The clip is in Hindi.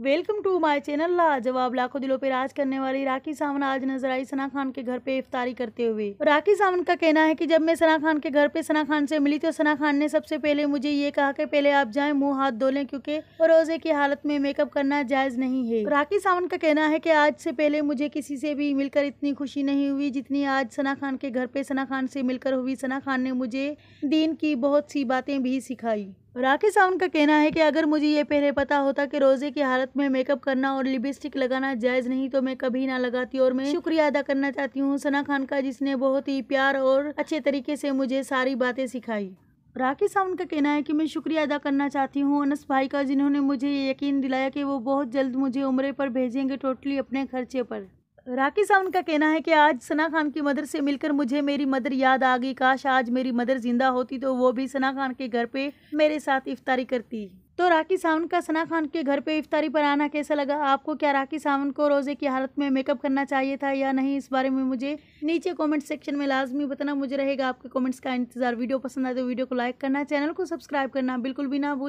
वेलकम टू माय चैनल ला जवाब लाखों दिलों पे राज करने वाली राखी सावन आज नज़र आई सना खान के घर पे इफ्तारी करते हुए। राखी सावन का कहना है कि जब मैं सना खान के घर पे सना खान से मिली तो सना खान ने सबसे पहले मुझे ये कहा कि पहले आप जाएँ, मुँह हाथ धो लें, क्योंकि रोज़े की हालत में मेकअप करना जायज़ नहीं है। राखी सावन का कहना है की आज से पहले मुझे किसी से भी मिलकर इतनी खुशी नहीं हुई जितनी आज सना खान के घर पे सना खान से मिलकर हुई। सना खान ने मुझे दीन की बहुत सी बातें भी सिखाई। राखी सावंत का कहना है कि अगर मुझे ये पहले पता होता कि रोज़े की हालत में मेकअप करना और लिपस्टिक लगाना जायज़ नहीं तो मैं कभी ना लगाती और मैं शुक्रिया अदा करना चाहती हूँ सना खान का, जिसने बहुत ही प्यार और अच्छे तरीके से मुझे सारी बातें सिखाई। राखी सावंत का कहना है कि मैं शुक्रिया अदा करना चाहती हूँ अनस भाई का, जिन्होंने मुझे यकीन दिलाया कि वो बहुत जल्द मुझे उम्र पर भेजेंगे टोटली अपने खर्चे पर। राखी सावंत का कहना है कि आज सना खान की मदर से मिलकर मुझे मेरी मदर याद आ गई। काश आज मेरी मदर ज़िंदा होती तो वो भी सना खान के घर पे मेरे साथ इफ्तारी करती। तो राखी सावंत का सना खान के घर पे इफ्तारी पर आना कैसा लगा? आपको क्या राखी सावंत को रोज़े की हालत में मेकअप करना चाहिए था या नहीं? इस बारे में मुझे नीचे कमेंट सेक्शन में लाजमी बताना। मुझे रहेगा आपके कमेंट्स का इंतज़ार। वीडियो पसंद आए तो वीडियो को लाइक करना, चैनल को सब्सक्राइब करना बिल्कुल भी ना भूल